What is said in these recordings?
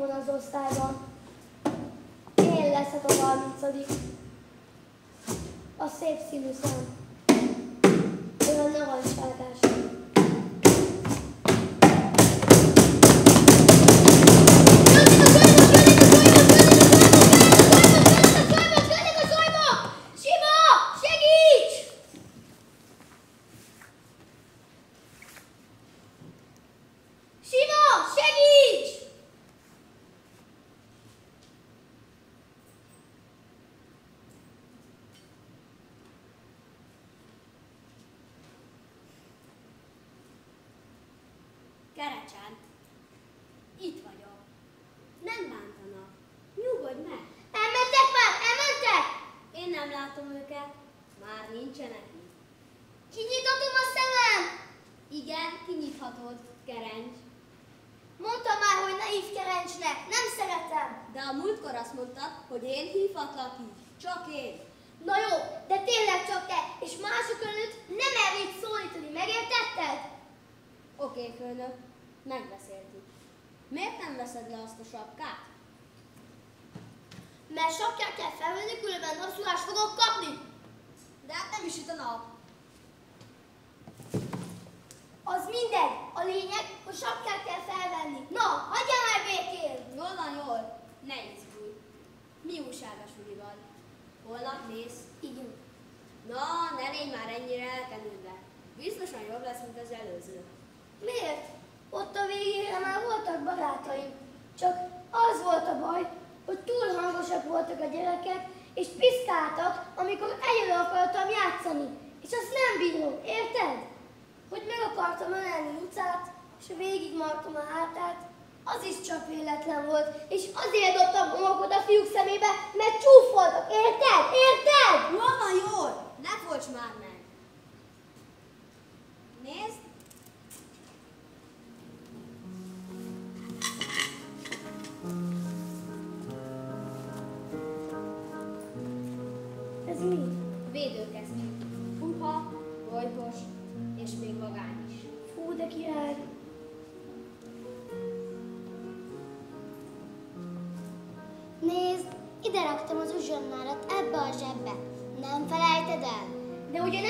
van az osztályban. Én leszek a 30 A szép színű szám. Olyan narancssárgás. Kerecsen, itt vagyok. Nem bántanak. Nyugodj meg. Elmentek már? Elmentek? Én nem látom őket. Már nincsenek itt. Kinyitatom a szemem! Igen, kinyithatod, kerencs. Mondtam már, hogy ne hívj Kerencsnek, nem szeretem. De a múltkor azt mondtad, hogy én hívhatlak így. Csak én. Na jó, de tényleg csak te, és mások előtt nem elvéd szólítani, megértetted? Oké, főnök, megbeszéltük. Miért nem veszed le azt a sapkát? Mert sapkát kell felvenni, különben napszulást fogok kapni. De hát nem is itt a nap. Az mindegy, a lényeg, hogy sapkát kell felvenni. Na, hagyjál már békén! Jól van, jól. Ne izgulj. Mi újság a sulival? Holnap mész? Igen. Na, ne légy már ennyire elkenődve. Biztosan jobb lesz, mint az előző. Miért? Ott a végére már voltak barátaim. Csak az volt a baj, hogy túl hangosak voltak a gyerekek, és piszkáltak, amikor egyedül akartam játszani. És azt nem bírom, érted? Hogy meg akartam ölelni utcát, és végig martam a hátát, az is csak véletlen volt, és azért dobtam homokot a fiúk szemébe, mert csúfoltak, érted? Érted? Jól van, jól. Ne folts már meg. Nézd,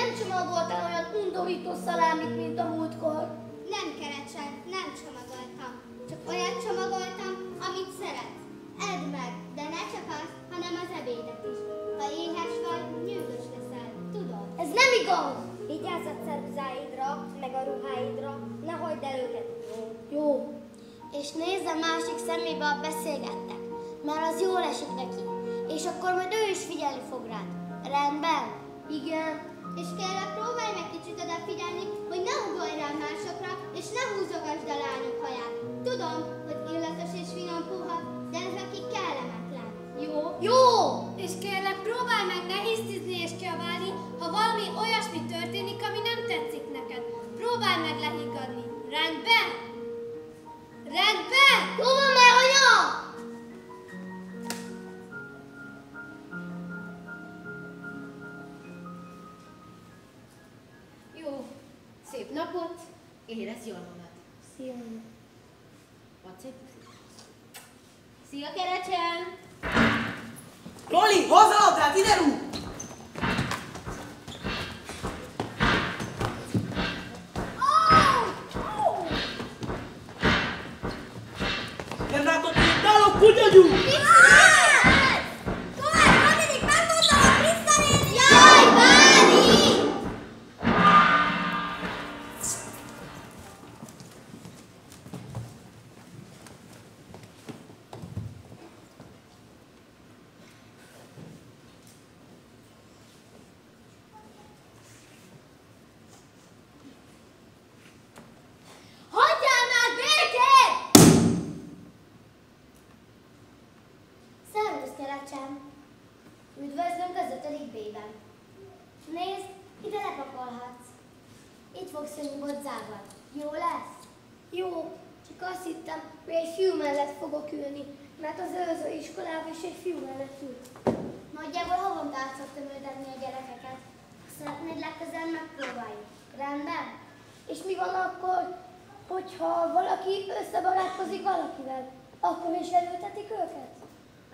nem csomagoltál olyan undorító szalámit, mint a múltkor? Nem kerecsen, nem csomagoltam. Csak olyat csomagoltam, amit szeret. Edd meg, de ne csak azt, hanem az ebédet is. Ha éhes vagy, nyűgös leszel, tudod? Ez nem igaz! Vigyázz a ceruzáidra, meg a ruháidra, ne hagyd el őket. Jó. És nézd a másik szemébe, ha beszélgettek, mert az jól esik neki. És akkor majd ő is figyelni fog rád. Rendben? Igen. És kérlek, próbálj meg kicsit odafigyelni, hogy ne ugorj rá másokra, és ne húzogasd a lányok haját. Tudom, hogy illatos és finom puha, de ez neki kellemetlen. Jó. Jó! És kérlek, próbálj meg ne hisztizni és kiabálni, ha valami olyasmi történik, ami nem tetszik neked. Próbálj meg lehiggadni. Rendben? Siang, siang. What's it? Siapa ok, Rachel. Loli, Oslo, Tratineru! Oh, oh. Yang rakyat kita lo punya. Fogsz ülni bodzában. Jó lesz? Jó, csak azt hittem, hogy egy fiú mellett fogok ülni, mert az előző iskolában is egy fiú mellett ült. Nagyjából havonta át szoktam ültetni a gyerekeket. legközelebb megpróbáljuk. Rendben? És mi van akkor, hogyha valaki összebarátkozik valakivel? Akkor is elültetik őket?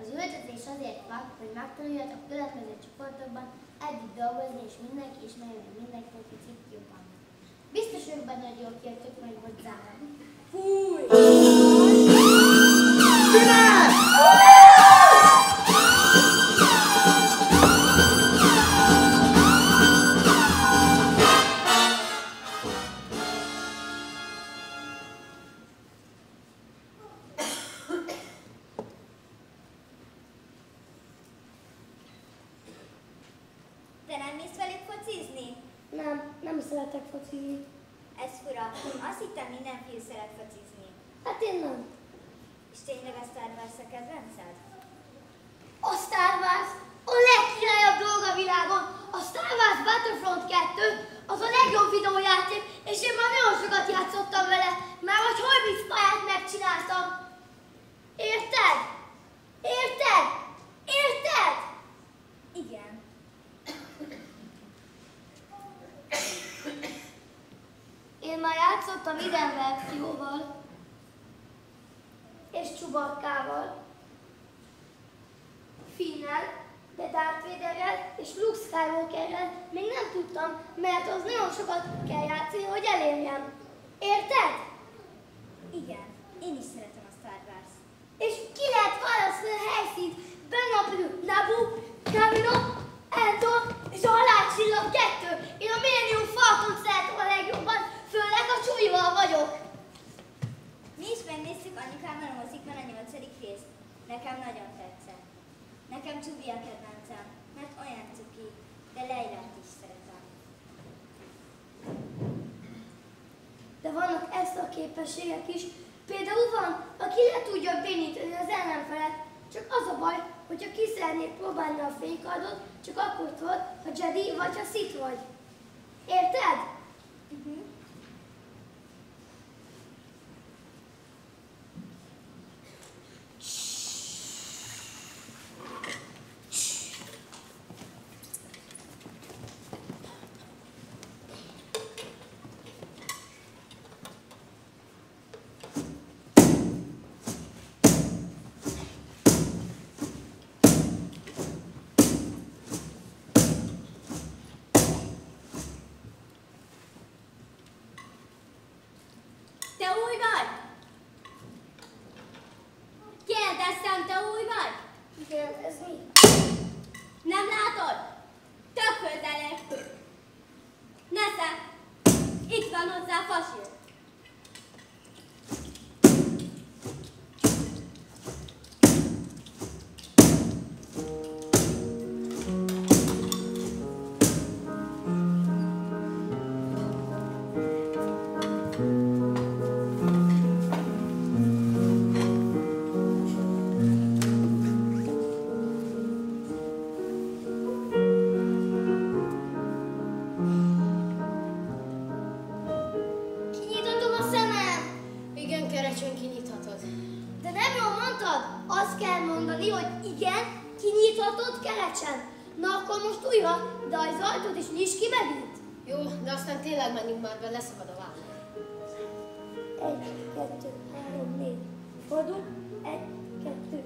Az ültetés azért van, hogy megtanuljatok következő csoportokban együtt dolgozni, és mindenki ismerje meg mindenki egy picit jobban. Biztos vagyok benne, hogy jól kijöttök majd hozzám. Te videójáték, és én már nagyon sokat játszottam vele, már vagy 30 pályát megcsináltam. Érted? Érted? Érted? Igen. Én már játszottam idegen verzióval, és Csubakkával, Finnel, de Darth Vaderrel és Luke Skywalkerrel még nem tudtam, mert az nagyon sokat kell játszani, hogy elérjem. Érted? Igen. Én is szeretem a Star Wars. És ki lehet választani a helyszínt? Például Nabu, Kamino, Endor és a halálcsillag kettő. Én a Millennium Falcon szeretem a legjobban, főleg a csúlyval vagyok. Mi is megnéztük anyukámmal a mozikban a nyolcadik részt. Nekem nagyon tetszett. Nekem Csubi a kedvencem, mert olyan cuki, de Leilát is szeretem. De vannak ezt a képességek is. Például van, aki le tudja bénítani az ellenfelet, csak az a baj, hogyha ki szeretnék próbálni a fénykardot, csak akkor tudod, ha Jedi vagy ha Sith vagy. Érted? Uh-huh. Mondani, hogy igen, kinyithatod kerecsen. Na akkor most újra, de az ajtót is nyisd ki megint. Jó, de aztán tényleg menjünk már be, leszakad a vállal. Egy, kettő, három, négy. Fordul. Egy, kettő,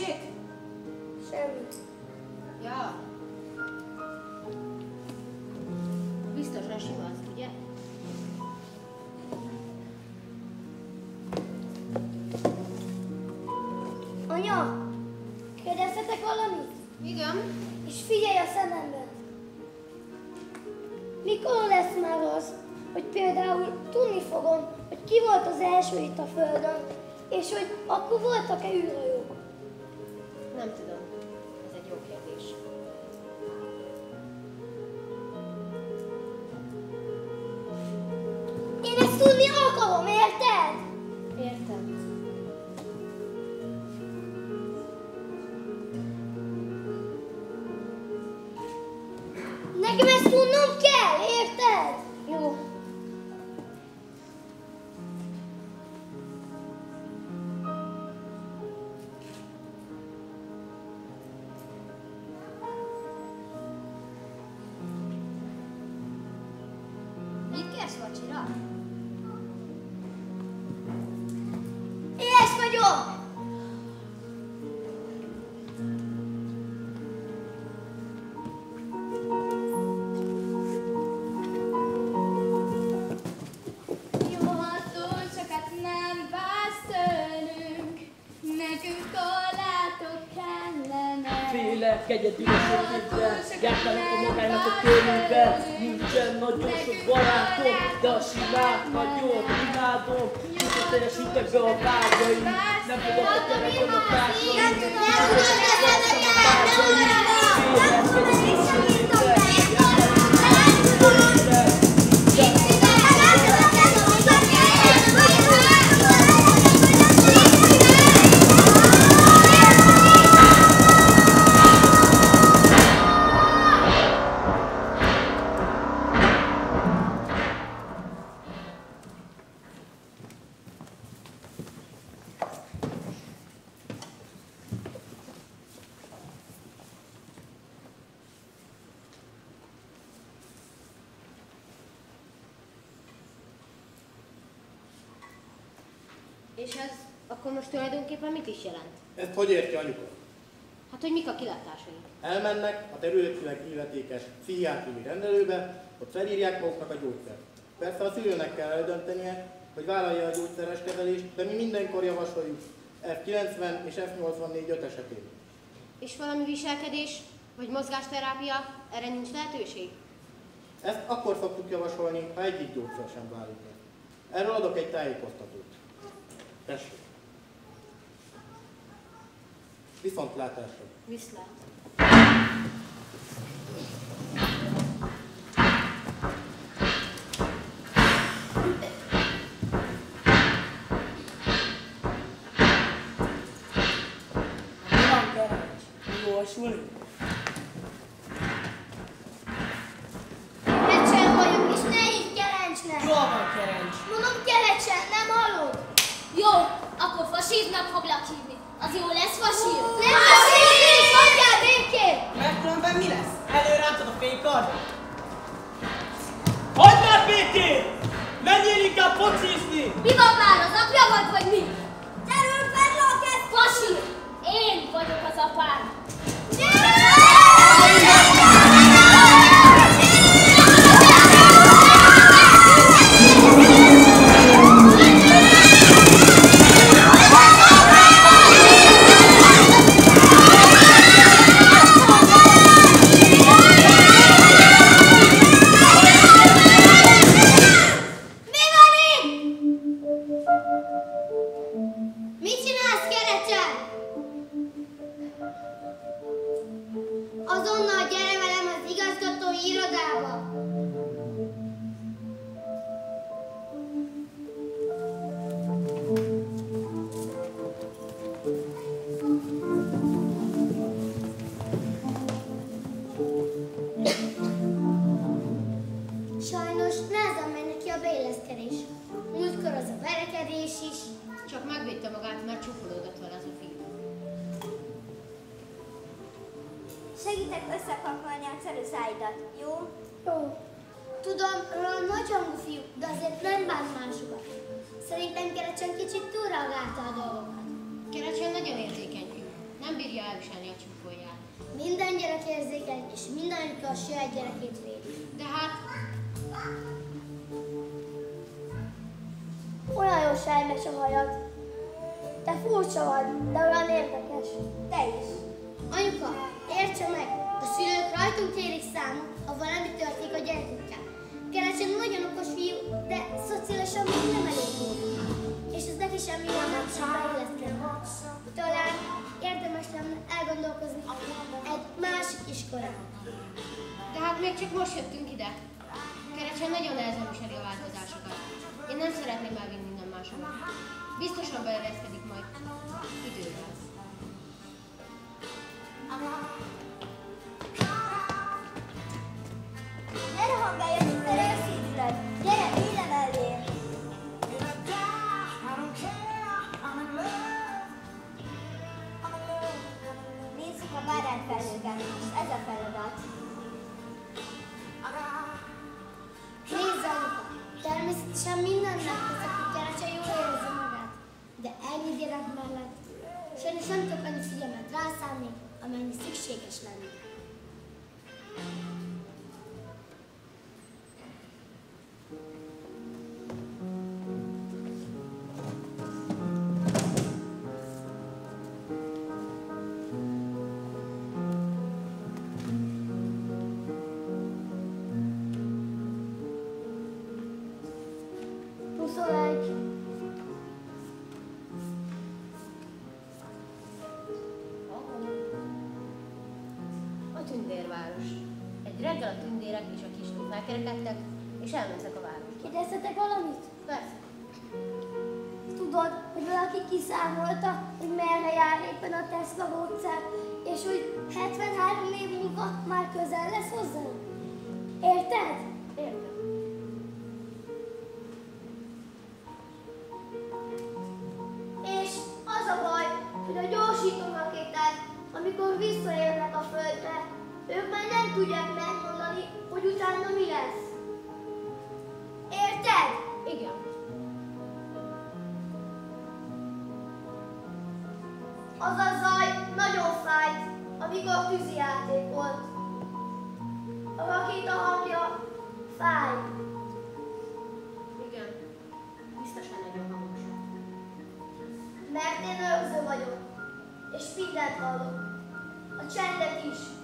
Tessék? Semmi. Ja. Biztosan sima az, ugye? Anya, kérdeztetek valamit? Igen. És figyelj a szemembe! Mikor lesz már az, hogy például tudni fogom, hogy ki volt az első itt a Földön, és hogy akkor voltak-e űrhajók? Nem tudom. Félek egyedülösödésben, jártam a magának a körülbe Nincsen nagyon sok barátom, de a simát nagyon imádom. Sose teljesítek be a vágyaim, nem a tereken a társaim Nem tudod eszembe a társaim Félek most tulajdonképpen mit is jelent? Ezt hogy érti anyuka? Hát, hogy mik a kilátásaink? Elmennek a területileg illetékes pszichiátriumi rendelőbe, ott felírják maguknak a gyógyszert. Persze a szülőnek kell eldöntenie, hogy vállalja a gyógyszeres kezelést, de mi mindenkor javasoljuk F90 és F84 5 esetén. És valami viselkedés, vagy mozgásterápia, erre nincs lehetőség? Ezt akkor szoktuk javasolni, ha egyik gyógyszer sem válik. Erről adok egy tájékoztatót. Tessék. Viszontlátásra. Viszlát. Suli? Kerecsen vagyok, és ne hívj Kerencsnek! Jól van Kerencs! Mondom Kerecsen, nem hallod? Jó, akkor fasizmnak foglak hívni. Focizni! Mi védi. De hát, Olyan jó sejmes a hajad. Te furcsa vagy, de olyan érdekes. Te is. Anyuka, értse meg, a szülők rajtunk kérik számon, ha valami történik a gyerekükkel. Keresem nagyon okos fiú, de szociálisan még nem elég jó. És ez neki sem jól sem beilleszkedni. Talán érdemes lenne elgondolkozni egy másik iskolán. De hát még csak most jöttünk ide. Kerecsen nagyon nehezen viseli a változásokat. Én nem szeretném elvinni minden másomat. Biztosan beereszkedik majd. Idővel. Tündérek és a kisló felkerekedtek, és elmentek a városba. Kérdeztetek valamit? Persze. Tudod, hogy valaki kiszámolta, hogy merre jár éppen a Tesla módszer, és hogy 73 év múlva már közel lesz hozzá? Érted? Értem. És az a baj, hogy a gyorsító rakéták, amikor visszaérnek a Földre, ők már nem tudják megmondani, Mert én örökző vagyok, és mindent hallok. A csendet is.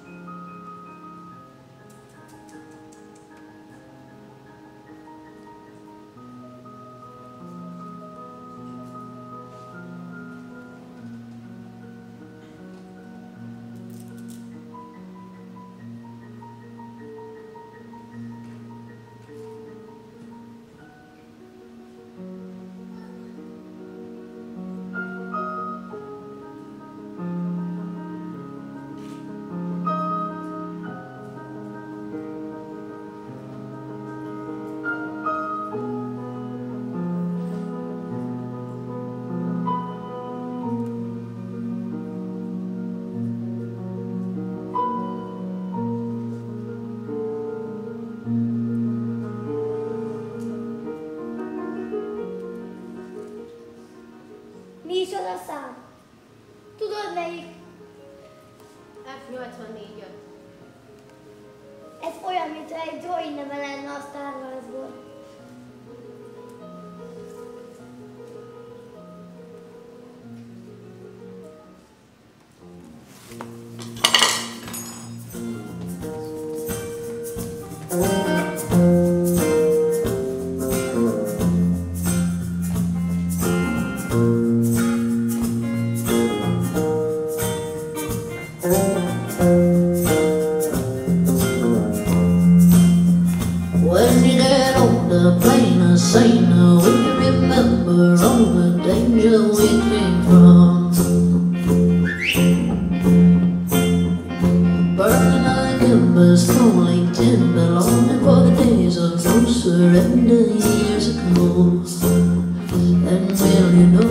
until you know